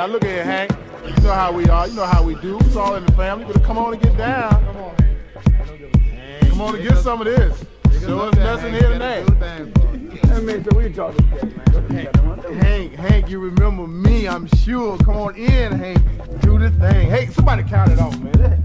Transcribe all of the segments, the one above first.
Now look at here, Hank. You know how we are. You know how we do. It's all in the family. But come on and get down. Come on, Hank. Come on and get some of this. Show us nothing here tonight. That means that we talking man. Hank, Hank, you remember me, I'm sure. Come on in, Hank. Do the thing. Hey, somebody count it off, man.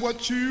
What you